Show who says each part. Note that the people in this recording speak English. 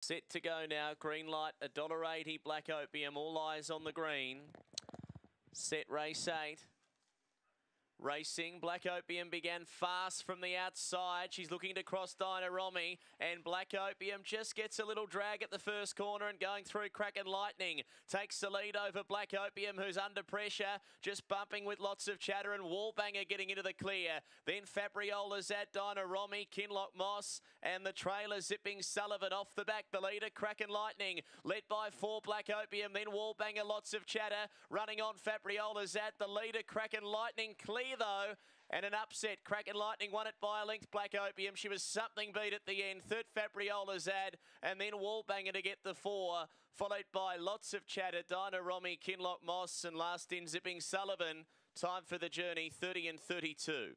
Speaker 1: Set to go now. Green light, $1.80. Black opium. All eyes on the green. Set race eight. Racing, Black Opium began fast from the outside. She's looking to cross Dinah Romy, and Black Opium just gets a little drag at the first corner and going through Kraken Lightning. Takes the lead over Black Opium, who's under pressure, just bumping with lots of chatter, and Wallbanger getting into the clear. Then Fabriola's at Dinah Romy, Kinlock Moss, and the trailer zipping Sullivan off the back. The leader, Kraken Lightning, led by four Black Opium, then Wallbanger, lots of chatter, running on Fabriola's at the leader, Kraken Lightning, clear though. And an upset. Kraken Lightning won it by a length. Black Opium. She was something beat at the end. Third Fabriola Zad. And then Wallbanger to get the four. Followed by lots of chatter. Dinah Romy, Kinlock Moss. And last in Zipping Sullivan. Time for the journey 30 and 32.